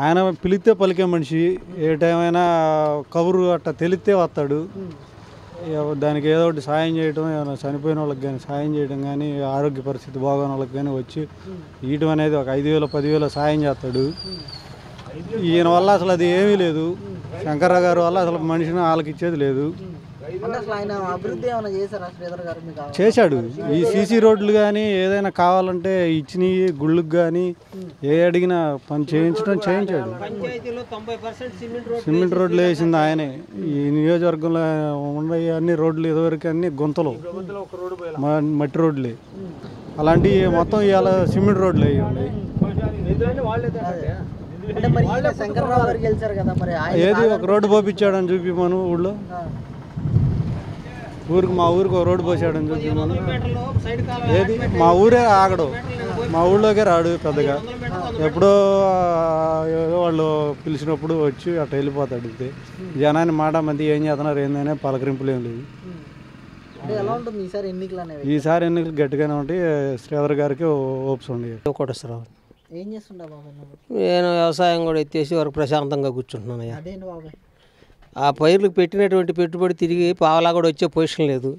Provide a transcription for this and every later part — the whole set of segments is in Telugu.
ఆయన పిలిస్తే పలికే మనిషి ఏ టైం అయినా కబురు అట్ట తెలిస్తే వస్తాడు. దానికి ఏదో ఒకటి సాయం చేయడం ఏమైనా చనిపోయిన వాళ్ళకి కానీ సాయం చేయడం కానీ ఆరోగ్య పరిస్థితి బాగోని వాళ్ళకి కానీ వచ్చి ఇయటం అనేది ఒక ఐదు వేల పదివేల సాయం చేస్తాడు. ఈయన వల్ల అసలు అది ఏమీ లేదు. శంకర్రావు గారు వల్ల అసలు మనిషిని వాళ్ళకి ఇచ్చేది లేదు చేశాడు. ఈ సీసీ రోడ్లు కానీ ఏదైనా కావాలంటే ఇచ్చినవి గుళ్ళకి కానీ ఏ అడిగినా పని చేయించడం చేయించాడు. సిమెంట్ రోడ్ సిమెంట్ రోడ్లు వేసింది ఆయనే. ఈ నియోజకవర్గంలో ఉన్నాయి అన్ని రోడ్లు ఇదివరకు అన్ని గుంతలు. మట్టి రోడ్లే. అలాంటివి మొత్తం ఇవాళ సిమెంట్ రోడ్లు అయ్యి ఉన్నాయి. ఏది ఒక రోడ్డు పోపించాడని చూపి మనం ఊళ్ళో. ఊరికి మా ఊరికి ఒక రోడ్డు పోసాడని చూపి మనం మీటర్లు సైడ్ కాలం ఏది? మా ఊరే ఆగడు. మా ఊళ్ళోకే రాడు పెద్దగా. ఎప్పుడో వాళ్ళు పిలిచినప్పుడు వచ్చి అట్ట వెళ్ళిపోతాడు అంతే. జనాన్ని మాట మంది ఏం చేస్తున్నారు ఏందనే పలకరింపులు ఏం ఉంటుంది ఈసారి ఎన్నికలు గట్టిగానే ఉంటాయి. శ్రీధర్ గారికి ఓప్స్ ఉండేవి కోటేశ్వరరావు. నేను వ్యవసాయం కూడా ఎత్తేసి వరకు ప్రశాంతంగా బాబాయ్ ఆ పైర్లకు పెట్టినటువంటి పెట్టుబడి తిరిగి పావలా కూడా వచ్చే పొజిషన్ లేదు.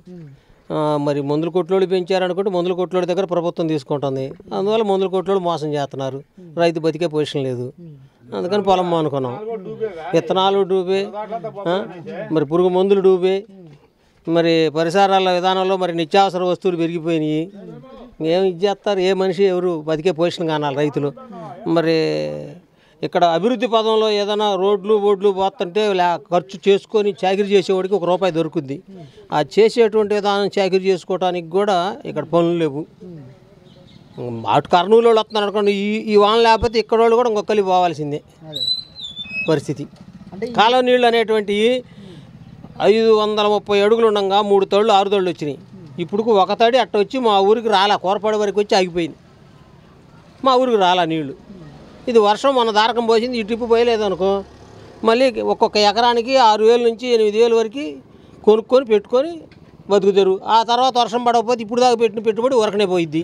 ఆ, మరి మందుల కొట్లోడు పెంచారనుకుంటే మందుల కొట్లోడి దగ్గర ప్రభుత్వం తీసుకుంటుంది. అందువల్ల మందుల కొట్లోడు మోసం చేస్తున్నారు. రైతు బతికే పొజిషన్ లేదు. అందుకని పొలం మానుకున్నాం. విత్తనాలు డూబే మరి పురుగు మందులు డూబే. మరి పరిసరాల విధానంలో మరి నిత్యావసర వస్తువులు పెరిగిపోయినాయి. ఏం ఇది చేస్తారు? ఏ మనిషి ఎవరు బతికే పొజిషన్ కానాలి రైతులు. మరి ఇక్కడ అభివృద్ధి పదంలో ఏదైనా రోడ్లు బోడ్లు పోతుంటే లే- ఖర్చు చేసుకొని చాకరీ చేసేవాడికి ఒక రూపాయి దొరుకుద్ది. ఆ చేసేటువంటి విధానం చాకరీ చేసుకోవడానికి కూడా ఇక్కడ పనులు లేవు. అటు కర్నూలు వాళ్ళు వస్తున్నారు అనుకోండి ఈ ఈ వాన లేకపోతే ఇక్కడ వాళ్ళు కూడా ఇంకొకరి పోవాల్సిందే పరిస్థితి. కాలువ నీళ్ళు అనేటువంటివి ఐదు వందల ముప్పై అడుగులు ఉండగా మూడు తళ్ళు ఆరు తళ్ళు వచ్చినాయి. ఇప్పుడు ఒక తడి అట్ట వచ్చి మా ఊరికి రాలా కోరపాడు వరకు వచ్చి ఆగిపోయింది. మా ఊరికి రాలా నీళ్ళు ఇది వర్షం మన దారకం పోసింది ఈ ట్రిప్ పోయలేదనుకో. మళ్ళీ ఒక్కొక్క ఎకరానికి ఆరు వేల నుంచి ఎనిమిది వేల వరకు కొనుక్కొని పెట్టుకొని బతుకుతారు. ఆ తర్వాత వర్షం పడకపోతే ఇప్పుడు దాకా పెట్టిన పెట్టుబడి ఉరకనే పోయిద్ది.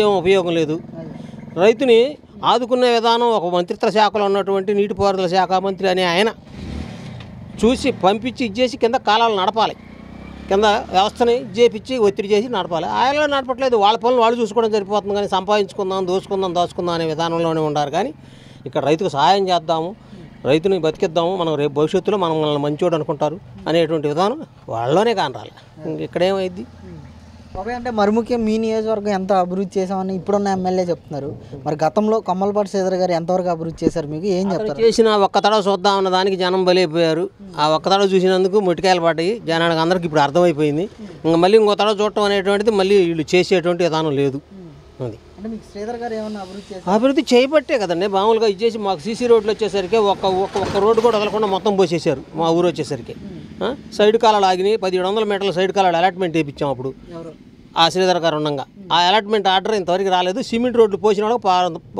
ఏం ఉపయోగం లేదు. రైతుని ఆదుకునే విధానం ఒక మంత్రిత్వ శాఖలో ఉన్నటువంటి నీటిపారుదల శాఖ మంత్రి అనే ఆయన చూసి పంపించి ఇచ్చేసి కింద కాలాలు నడపాలి. కింద వ్యవస్థని చేపించి ఒత్తిడి చేసి నడపాలి. ఆయనలో నడపట్లేదు. వాళ్ళ పనులు వాళ్ళు చూసుకోవడం సరిపోతుంది కానీ సంపాదించుకుందాం దోచుకుందాం దాచుకుందాం అనే విధానంలోనే ఉండారు కానీ ఇక్కడ రైతుకు సహాయం చేద్దాము రైతుని బతికిద్దాము మనం రేపు భవిష్యత్తులో మనం మనల్ని మంచోడు అనుకుంటారు అనేటువంటి విధానం వాళ్ళలోనే కానరాలి. ఇక్కడేమైంది బాబాయ్ అంటే మరి ముఖ్యం మీ నియోజకవర్గం ఎంత అభివృద్ధి చేసామని ఇప్పుడున్న ఎమ్మెల్యే చెప్తున్నారు. మరి గతంలో కమ్మలపాటి శ్రీధర్ గారు ఎంతవరకు అభివృద్ధి చేశారు మీకు? ఏం చెప్తారు? చేసిన ఒక్క తడవ చూద్దాం అన్న దానికి జనం బలైపోయారు. ఆ ఒక్క తడవ చూసినందుకు మొటికాయలు పడ్డాయి. జనానికి అందరికి ఇప్పుడు అర్థమైపోయింది. ఇంకా మళ్ళీ ఇంకో తడవ చూడటం అనేటువంటిది మళ్ళీ వీళ్ళు చేసేటువంటి విధానం లేదు. అది. అంటే మీకు శ్రీధర్ గారు ఏమన్నా అభివృద్ధి చేయబట్టే కదండి. మామూలుగా ఇచ్చేసి మాకు సీసీ రోడ్లు వచ్చేసరికి ఒక్క ఒక్క రోడ్డు కూడా వదలకుండా మొత్తం పోసేశారు మా ఊరు వచ్చేసరికి? సైడ్ కాలాలు ఆగినాయి. పదిహేడు వందల మీటర్ల సైడ్ కాలాలు అలాట్మెంట్ వేయించాం అప్పుడు. ఆ శ్రీధర్ గారు ఉండగా. ఆ అలాట్మెంట్ ఆర్డర్ ఇంతవరకు రాలేదు. సిమెంట్ రోడ్లు పోసిన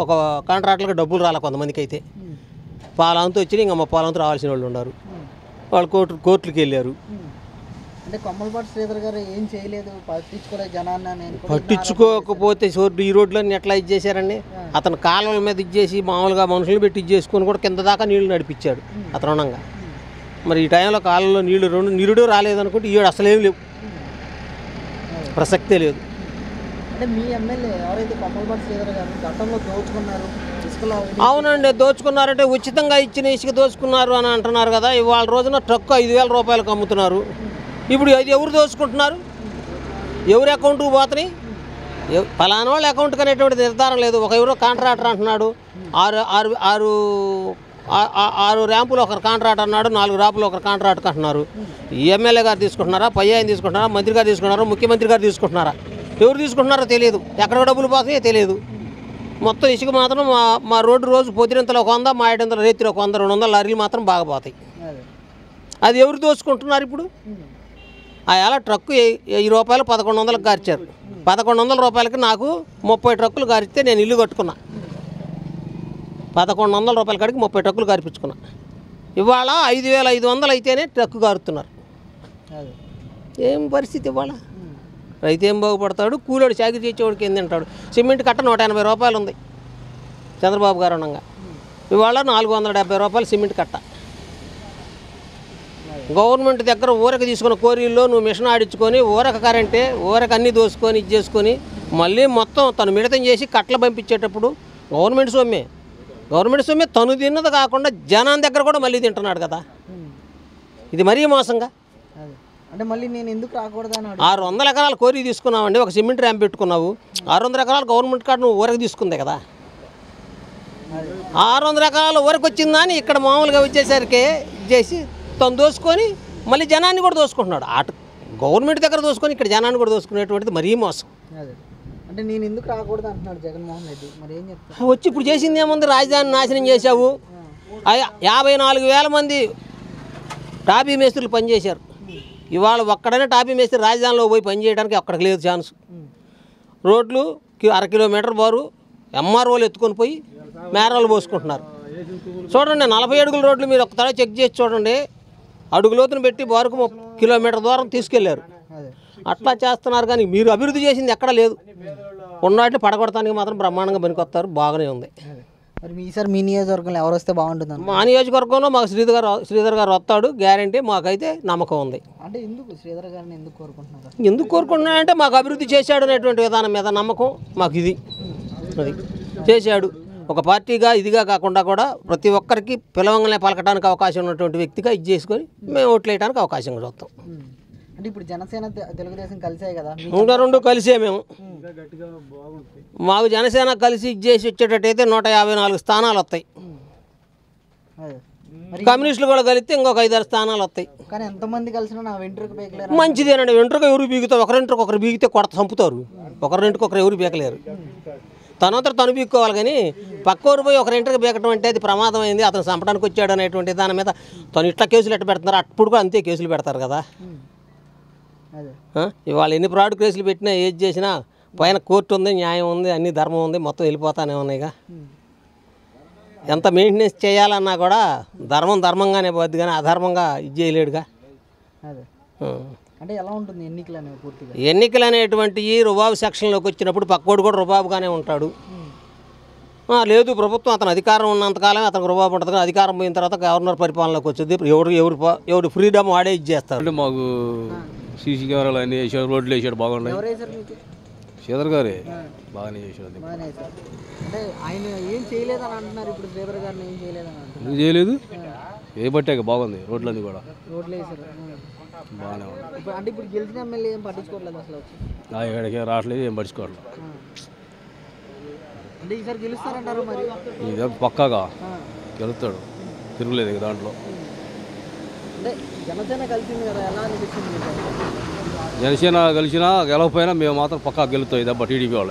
ఒక కాంట్రాక్టర్కి డబ్బులు రాలే కొంతమందికి అయితే పాలంతా వచ్చి ఇంకా మా పాలంతా రావాల్సిన వాళ్ళు ఉన్నారు. వాళ్ళు కోర్టు కోర్టులకు వెళ్ళారు. అంటే కొమ్మలపాటి శ్రీధర్ గారు ఏం చేయలేదు. పట్టించుకోలేదు జనాన్ని పట్టించుకోకపోతే ఈ రోడ్లన్నీ ఎట్లా ఇది చేశారండి? అతను కాలువల మీద ఇచ్చేసి మామూలుగా మనుషులు పెట్టి ఇది చేసుకొని కూడా కింద దాకా నీళ్ళు నడిపించాడు. అతను ఉండగా. మరి ఈ టైంలో కాలంలో నీళ్ళు రెండు నిరుడు రాలేదనుకుంటే ఈ అసలేం లేవు. ప్రసక్తే లేదు. అవునండి దోచుకున్నారంటే ఉచితంగా ఇచ్చిన ఇసుక దోచుకున్నారు అని అంటున్నారు కదా ఇవాళ రోజున ట్రక్ ఐదు వేల రూపాయలకు అమ్ముతున్నారు. ఇప్పుడు అది ఎవరు దోచుకుంటున్నారు? ఎవరి అకౌంట్కి పోతున్నాయి? ఫలానా వాళ్ళ అకౌంట్కి అనేటువంటి నిర్ధారణ లేదు. ఒక ఎవరో కాంట్రాక్టర్ అంటున్నాడు ఆరు ఆరు ఆరు ఆరు ర్యాంపులు ఒకరు కాంట్రాక్ట్ అన్నాడు నాలుగు ర్యాంపులు ఒకరు కాంట్రాక్ట్ అంటున్నారు ఎమ్మెల్యే గారు తీసుకుంటున్నారా పై ఆయన తీసుకుంటున్నారా మంత్రి గారు తీసుకుంటున్నారా ముఖ్యమంత్రి గారు తీసుకుంటున్నారా? ఎవరు తీసుకుంటున్నారో తెలియదు. ఎక్కడ డబ్బులు పోతాయో తెలియదు. మొత్తం ఇసుక మాత్రం మా మా రోడ్డు రోజు పొద్దునంతలో ఒక వంద మా ఏడంతల రేతిలో ఒక వంద రెండు వందల లారీలు మాత్రం బాగా పోతాయి. అది ఎవరు దోచుకుంటున్నారు ఇప్పుడు? అలా ట్రక్కు ఈ వెయ్యి రూపాయలు పదకొండు వందలకు గార్చారు. పదకొండు వందల రూపాయలకి నాకు ముప్పై ట్రక్కులు గారిస్తే నేను ఇల్లు కట్టుకున్నా. పదకొండు వందల రూపాయల కాడికి ముప్పై ట్రక్కులు గారిపించుకున్నా. ఇవాళ ఐదు వేల ఐదు వందలు అయితేనే ట్రక్కు గారుతున్నారు. అదే. ఏం పరిస్థితి ఇవాళ? రైతు ఏం బాగుపడతాడు? కూలోడు చాకరీ చేసేవాడికి ఏం తింటాడు? సిమెంట్ కట్ట నూట ఎనభై రూపాయలు ఉంది చంద్రబాబు గారు ఉండగా ఇవాళ నాలుగు వందల డెబ్బై రూపాయలు సిమెంట్ కట్ట. గవర్నమెంట్ దగ్గర ఊరక తీసుకున్న కోరీల్లో నువ్వు మిషన్ ఆడించుకొని ఊరక కరెంటే ఊరక అన్నీ దోసుకొని ఇది చేసుకొని మళ్ళీ మొత్తం తను మిడతం చేసి కట్టలు పంపించేటప్పుడు గవర్నమెంట్ సొమ్మే. గవర్నమెంట్ సొమ్మే తను తిన్నది కాకుండా జనం దగ్గర కూడా మళ్ళీ తింటున్నాడు కదా. ఇది మరీ మోసంగా. అంటే మళ్ళీ నేను ఎందుకు రాకూడదు అని అడుగు ఆరు వందల ఎకరాలు కోరి తీసుకున్నావండి ఒక సిమెంట్ ర్యాంప్ పెట్టుకున్నావు. ఆరు వందల ఎకరాలు గవర్నమెంట్ కార్డు నువ్వు ఊరకు తీసుకుందే కదా. ఆరు వందల ఎకరాలు ఊరకు వచ్చిందని ఇక్కడ మామూలుగా వచ్చేసరికి చేసి తను దోసుకొని మళ్ళీ జనాన్ని కూడా దోసుకుంటున్నాడు. అటు గవర్నమెంట్ దగ్గర దోసుకొని ఇక్కడ జనాన్ని కూడా దోసుకునేటువంటిది మరీ మోసం. అదే. అంటే నేను ఎందుకు రాకూడదు అంటున్నాడు జగన్మోహన్ రెడ్డి. మరి ఏం చెప్తారు? వచ్చి ఇప్పుడు చేసింది ఏముంది? రాజధాని నాశనం చేశావు. యాభై నాలుగు వేల మంది టాపీ మేస్త్రులు పనిచేశారు. ఇవాళ ఒక్కడనే టాపీ మేస్త్రి రాజధానిలో పోయి పనిచేయడానికి అక్కడికి లేదు ఛాన్స్ రోడ్లు అర కిలోమీటర్ బారు ఎంఆర్ఓలు ఎత్తుకొని పోయి మేరాలు పోసుకుంటున్నారు. చూడండి నలభై అడుగుల రోడ్లు మీరు ఒక్కసారి చెక్ చేసి చూడండి. అడుగులోతును పెట్టి బారుకు కిలోమీటర్ దూరం తీసుకెళ్ళారు. అట్లా చేస్తున్నారు కానీ మీరు అభివృద్ధి చేసింది ఎక్కడ లేదు. ఉన్నట్లు పడగొడటానికి మాత్రం బ్రహ్మాండంగా పనికొస్తారు. బాగానే ఉంది. మరి మీ ఈసారి మీ నియోజకవర్గంలో ఎవరు వస్తే బాగుంటుంది మా నియోజకవర్గంలో మాకు శ్రీధర్ గారు శ్రీధర్ గారు వస్తాడు. గ్యారంటీ మాకైతే నమ్మకం ఉంది. అంటే ఎందుకు? శ్రీధర్ గారిని ఎందుకు కోరుకుంటున్నారు? ఎందుకు కోరుకుంటున్నానంటే మాకు అభివృద్ధి చేశాడు అనేటువంటి విధానం మీద నమ్మకం మాకు ఇది. అది చేశాడు. ఒక పార్టీగా ఇదిగా కాకుండా కూడా ప్రతి ఒక్కరికి పిలవంగానే పలకడానికి అవకాశం ఉన్నటువంటి వ్యక్తిగా ఇది చేసుకొని మేము ఓట్లు వేయడానికి అవకాశం చూస్తాం. అంటే ఇప్పుడు జనసేన తెలుగుదేశం కలిసాయి కదా. ఇంకా రెండు కలిసే మేము. మాకు జనసేన కలిసి ఇది చేసి వచ్చేటట్టయితే నూట యాభై నాలుగు స్థానాలు వస్తాయి. కమ్యూనిస్టులు కూడా కలిస్తే ఇంకొక ఐదారు స్థానాలు వస్తాయి. కానీ ఎంతమంది కలిసినా వెంట్రుకు మంచిదేనండి. వెంట్రుక ఎవరు బీగుతారు ఒకరింటికి ఒకరు బీగితే కొడత చంపుతారు. ఒకరింటికి ఒకరు ఎవరు బీకలేరు తనంతట తను బీక్కోవాలి కానీ పక్కూరు పోయి ఒకరింటికి బీకటం అంటే అది ప్రమాదం అయింది అతను చంపడానికి వచ్చాడు అనేటువంటి దాని మీద తను ఇట్లా కేసులు ఎట్ట పెడుతున్నారు? అప్పుడు కూడా అంతే కేసులు పెడతారు కదా? ఇవాళ ఎన్ని ఫ్రాడ్ కేసులు పెట్టినా ఏది చేసినా పైన కోర్టు ఉంది న్యాయం ఉంది అన్ని ధర్మం ఉంది మొత్తం వెళ్ళిపోతానే ఉన్నాయిగా ఎంత మెయింటెనెన్స్ చేయాలన్నా కూడా ధర్మం ధర్మంగానే పోద్ది కానీ అధర్మంగా ఇది చేయలేడుగా. అంటే ఎలా ఉంటుంది ఎన్నికలు అనేవి పూర్తిగా? ఎన్నికలు అనేటువంటి ఈ రుబాబు సెక్షన్లోకి వచ్చినప్పుడు పక్కోడు కూడా రుబాబుగానే ఉంటాడు. ఆ, లేదు ప్రభుత్వం అతను అధికారం ఉన్నంతకాలం అతనికి రుబాబు ఉంటుంది కానీ అధికారం పోయిన తర్వాత గవర్నర్ పరిపాలనలోకి వచ్చింది ఎవరు ఎవరు ఎవరు ఫ్రీడమ్ వాడే ఇది చేస్తారు. మాకు సీసీ కెమెరాలు అన్నీ వేసాడు రోడ్లు వేసాడు బాగున్నాయి. శ్రీధర్ గారే. బాగానే అంటున్నారు ఎందుకు చేయలేదు? ఏ బట్టాక బాగుంది రోడ్లన్నీ కూడా. బాగానే ఉంది. ఏం పట్టించుకోవట్లేదు రావట్లేదు ఏం మరి? ఇది పక్కాగా. గెలుస్తాడు. తిరుగులేదు దాంట్లో. జనసేన కలిసింది కదా ఎలా అనిపిస్తుంది మీకు జనసేన కలిసినా గెలవకపోయినా మేము మాత్రం పక్కా గెలుతాం ఇదబ్బా టీడీపీ వాళ్ళు